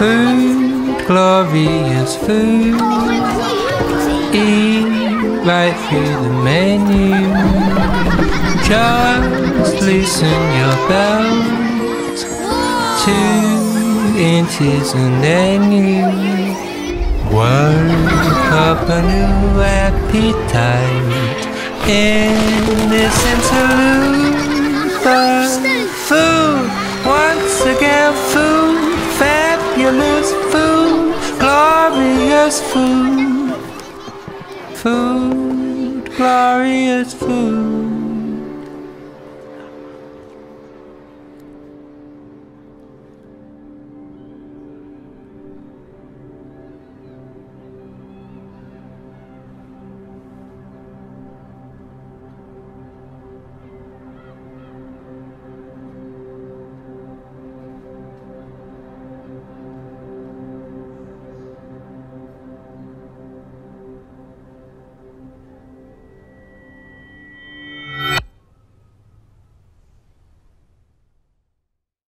Food, glorious food. Eat right through the menu. Just loosen your belt. Two inches and then you work up a new appetite. Innocent. Food, once again food. Glorious food. Food, glorious food.